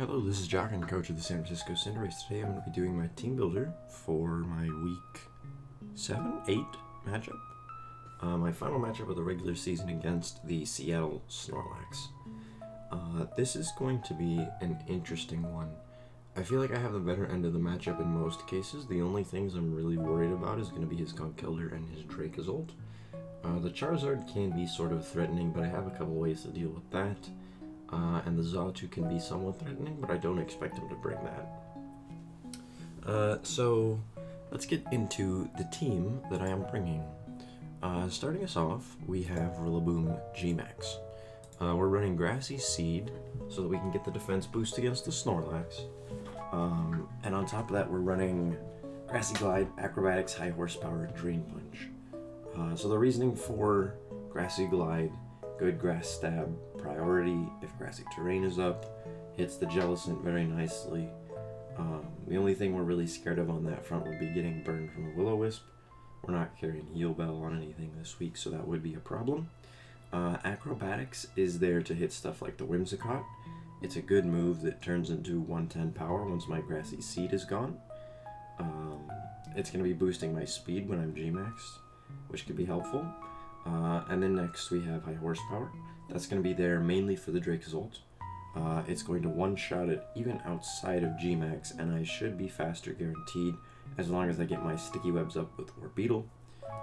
Hello, this is Jokken coach of the San Francisco Cinderace. Today I'm going to be doing my team builder for my week 7, 8 matchup. Uh, my final matchup of the regular season against the Seattle Snorlax. Uh, this is going to be an interesting one. I feel like I have the better end of the matchup in most cases. The only things I'm really worried about is going to be his Conkeldurr and his Dracozolt. Uh, the Charizard can be sort of threatening, but I have a couple ways to deal with that. Uh, and the Xatu can be somewhat threatening, but I don't expect him to bring that. Uh, so, let's get into the team that I am bringing. Uh, starting us off, we have Rillaboom G-Max. Uh, we're running Grassy Seed, so that we can get the defense boost against the Snorlax. Um, and on top of that, we're running Grassy Glide, Acrobatics, High Horsepower, Drain Punch. Uh, so the reasoning for Grassy Glide good grass stab priority if grassy terrain is up. Hits the Jellicent very nicely. Um, the only thing we're really scared of on that front would be getting burned from a Will-O-Wisp. We're not carrying Heal Bell on anything this week, so that would be a problem. Uh, acrobatics is there to hit stuff like the Whimsicott. It's a good move that turns into 110 power once my Grassy Seed is gone. Um, it's going to be boosting my speed when I'm G-Max, which could be helpful. Uh, and then next we have High Horsepower. That's going to be there mainly for the Dracozolt. Uh, it's going to one-shot it even outside of G-Max, and I should be faster guaranteed as long as I get my Sticky Webs up with War Orbeetle.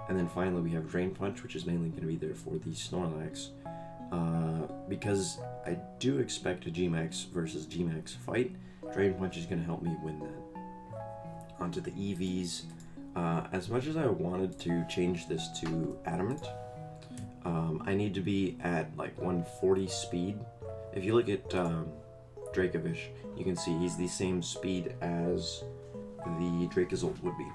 And then finally we have Drain Punch, which is mainly going to be there for the Snorlax. Uh, because I do expect a G-Max versus G-Max fight, Drain Punch is going to help me win that. Onto the EVs. Uh, as much as I wanted to change this to Adamant, um, I need to be at like 140 speed. If you look at um, Dracovish, you can see he's the same speed as the Dracozolt would be.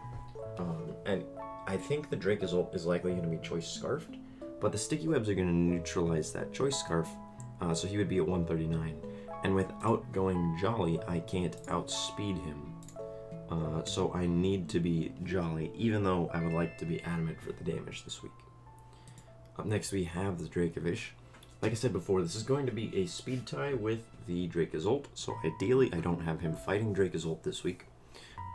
Um, and I think the Dracozolt is likely going to be Choice Scarfed, but the Sticky Webs are going to neutralize that Choice Scarf, uh, so he would be at 139. And without going Jolly, I can't outspeed him. Uh, so I need to be Jolly, even though I would like to be Adamant for the damage this week. Up next we have the Dracovish. Like I said before, this is going to be a speed tie with the Dracozolt, so ideally I don't have him fighting Dracozolt this week.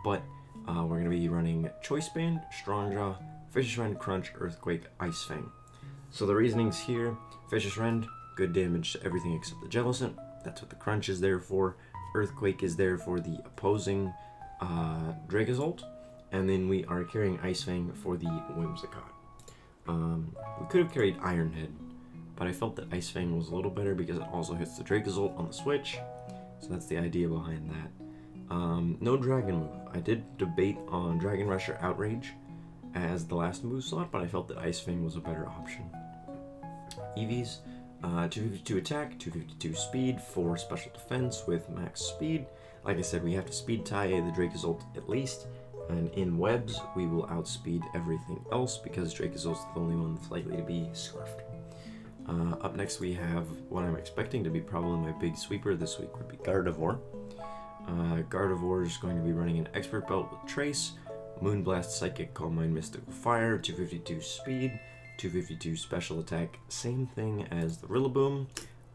But uh, we're going to be running Choice Band, Strong Jaw, Fishious Rend, Crunch, Earthquake, Ice Fang. So the reasonings here, Fishious Rend, good damage to everything except the Jellicent. That's what the Crunch is there for. Earthquake is there for the opposing uh. And then we are carrying Ice Fang for the Whimsicott. Um, we could have carried Iron Head, but I felt that Ice Fang was a little better because it also hits the Dracozolt on the switch. So that's the idea behind that. Um, no Dragon move. I did debate on Dragon Rush or Outrage as the last move slot, but I felt that Ice Fang was a better option. EVs, uh, 252 attack, 252 speed, 4 special defense with max speed. Like I said, we have to speed tie the Dracozolt at least, and in webs, we will outspeed everything else because Dracozolt's the only one that's likely to be scarfed. Uh, up next, we have what I'm expecting to be probably my big sweeper this week would be Gardevoir. Uh, Gardevoir is going to be running an Expert Belt with Trace, Moonblast, Psychic, Calm Mind, Mystical Fire, 252 speed, 252 special attack. Same thing as the Rillaboom.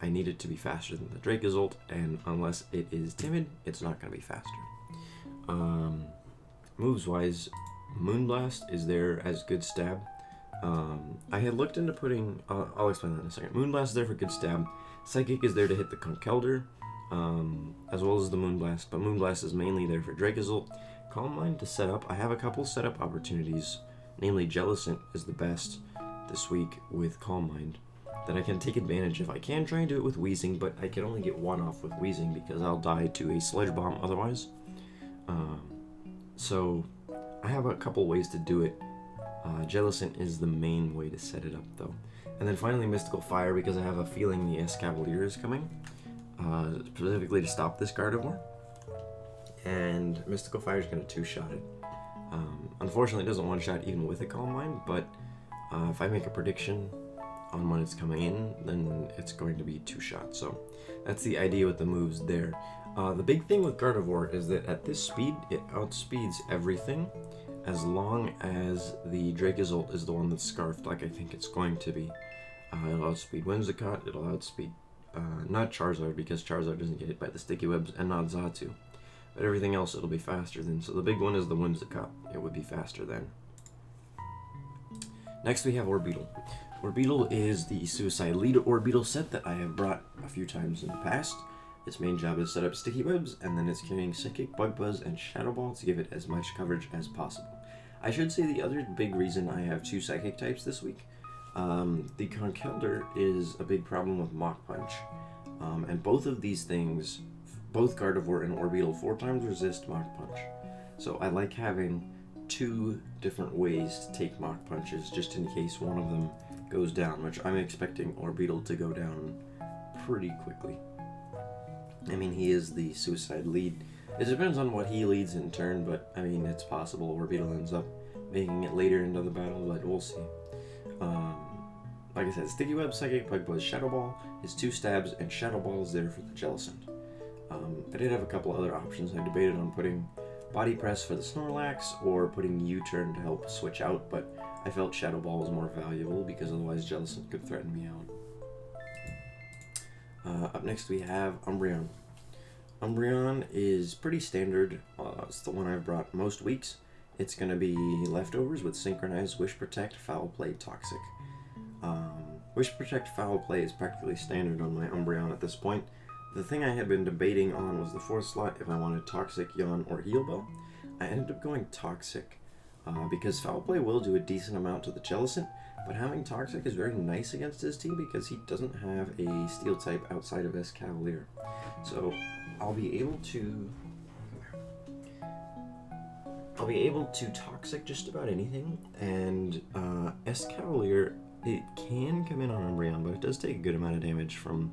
I need it to be faster than the Drake Dracozolt, and unless it is timid, it's not going to be faster. Um, moves wise, Moonblast is there as good stab. Um, I had looked into putting, uh, I'll explain that in a second. Moonblast is there for good stab. Psychic is there to hit the Conkeldurr, um, as well as the Moonblast, but Moonblast is mainly there for Dracozolt. Calm Mind to set up. I have a couple setup opportunities, namely Jellicent is the best this week with Calm Mind that I can take advantage of. I can try and do it with Weezing, but I can only get one off with Weezing because I'll die to a Sludge Bomb otherwise. Um, so I have a couple ways to do it. Uh, Jellicent is the main way to set it up though. And then finally Mystical Fire because I have a feeling the Escavalier is coming. Uh, specifically to stop this Gardevoir. And Mystical Fire is going to two-shot it. Um, unfortunately it doesn't one-shot even with a Calm Mind, but uh, if I make a prediction on when it's coming in, then it's going to be two shots. So that's the idea with the moves there. Uh, the big thing with Gardevoir is that at this speed, it outspeeds everything as long as the Dracozolt is the one that's scarfed like I think it's going to be. Uh, it'll outspeed Whimsicott, it'll outspeed uh, not Charizard because Charizard doesn't get hit by the sticky webs, and not Xatu. But everything else it'll be faster than. So the big one is the Whimsicott. It would be faster than. Next we have Orbeetle. Orbeetle is the Suicide Lead Orbeetle set that I have brought a few times in the past. Its main job is set up sticky webs, and then it's carrying Psychic, Bug Buzz, and Shadow Ball to give it as much coverage as possible. I should say the other big reason I have two Psychic types this week, um, the Conkeldurr is a big problem with Mach Punch. Um, and both of these things, both Gardevoir and Orbeetle, four times resist Mach Punch. So I like having two different ways to take Mach Punches just in case one of them goes down, which I'm expecting Orbeetle to go down pretty quickly. I mean, he is the suicide lead. It depends on what he leads in turn, but I mean, it's possible Orbeetle ends up making it later into the battle, but we'll see. Um, like I said, Sticky Web, Psychic, Bug Buzz, Shadow Ball is two stabs, and Shadow Ball is there for the Jellicent. Um, I did have a couple other options. I debated on putting Body Press for the Snorlax or putting U-Turn to help switch out, but I felt Shadow Ball was more valuable because otherwise Jellicent could threaten me out. Uh, up next we have Umbreon. Umbreon is pretty standard. Uh, it's the one I've brought most weeks. It's going to be leftovers with Synchronized, Wish Protect, Foul Play, Toxic. Um, Wish Protect, Foul Play is practically standard on my Umbreon at this point. The thing I had been debating on was the fourth slot if I wanted Toxic, Yawn, or Heal Bell. I ended up going Toxic uh, because Foul Play will do a decent amount to the Jellicent, but having Toxic is very nice against his team because he doesn't have a Steel type outside of Escavalier. So I'll be able to I'll be able to toxic just about anything, and uh, Escavalier, it can come in on Umbreon, but it does take a good amount of damage from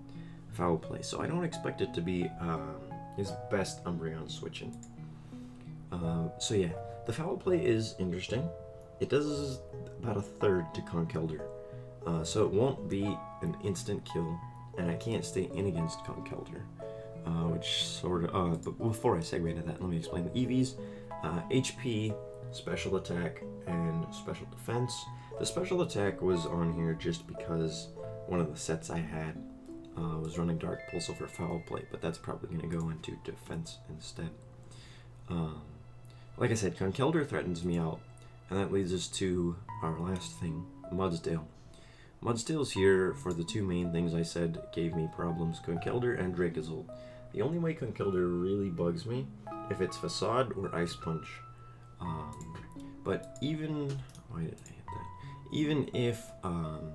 foul play, so I don't expect it to be um, his best Umbreon switching. Uh, so yeah, the foul play is interesting. It does about a third to Conkeldurr, uh, so it won't be an instant kill, and I can't stay in against Conkeldurr, uh, which sort of. Uh, but before I segue into that, let me explain the EVs. Uh, HP, special attack, and special defense. The special attack was on here just because one of the sets I had uh, was running Dark Pulse over Foul Play, but that's probably going to go into defense instead. Um, like I said, Conkeldurr threatens me out, and that leads us to our last thing, Mudsdale. Mudsdale's here for the two main things I said gave me problems, Conkeldurr and Dracozolt. The only way Conkeldurr really bugs me if it's Facade or Ice Punch. Um, but even why did I hit that? Even if um,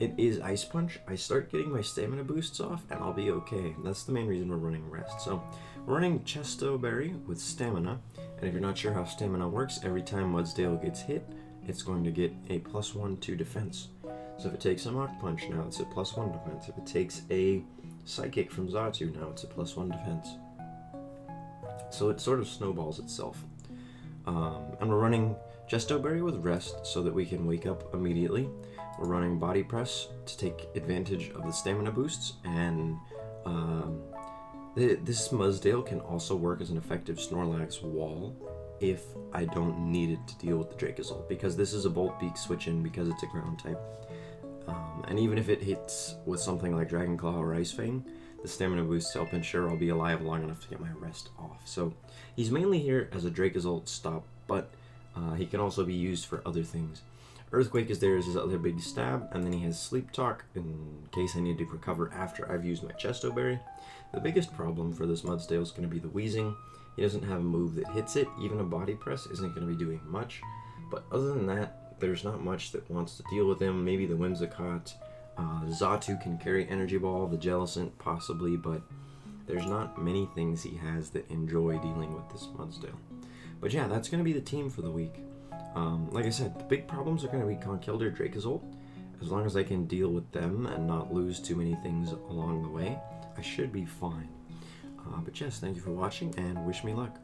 it is Ice Punch, I start getting my stamina boosts off, and I'll be okay. That's the main reason we're running Rest. So running Chesto Berry with Stamina, and if you're not sure how Stamina works, every time Mudsdale gets hit, it's going to get a plus one to defense. So if it takes a Mach Punch, now it's a plus one defense. If it takes a Psychic from Xatu, now it's a plus one defense. So it sort of snowballs itself. Um, and we're running Chesto Berry with Rest so that we can wake up immediately. We're running Body Press to take advantage of the stamina boosts, and um, this Mudsdale can also work as an effective Snorlax wall if I don't need it to deal with the Dracozolt, because this is a Bolt Beak switch in because it's a ground type. Um, and even if it hits with something like Dragon Claw or Ice Fang, the stamina boosts help ensure I'll be alive long enough to get my rest off. So he's mainly here as a Dracozolt stop, but uh, he can also be used for other things. Earthquake is there as his other big stab, and then he has Sleep Talk in case I need to recover after I've used my Chesto Berry. The biggest problem for this Mudsdale is going to be the Weezing. He doesn't have a move that hits it, even a Body Press isn't going to be doing much. But other than that, there's not much that wants to deal with him. Maybe the Whimsicott, uh, Xatu can carry Energy Ball, the Jellicent possibly, but there's not many things he has that enjoy dealing with this Mudsdale. But yeah, that's going to be the team for the week. Um, like I said, the big problems are going to be Conkeldurr, Dracozolt. As long as I can deal with them and not lose too many things along the way, I should be fine. Uh, but yes, thank you for watching and wish me luck.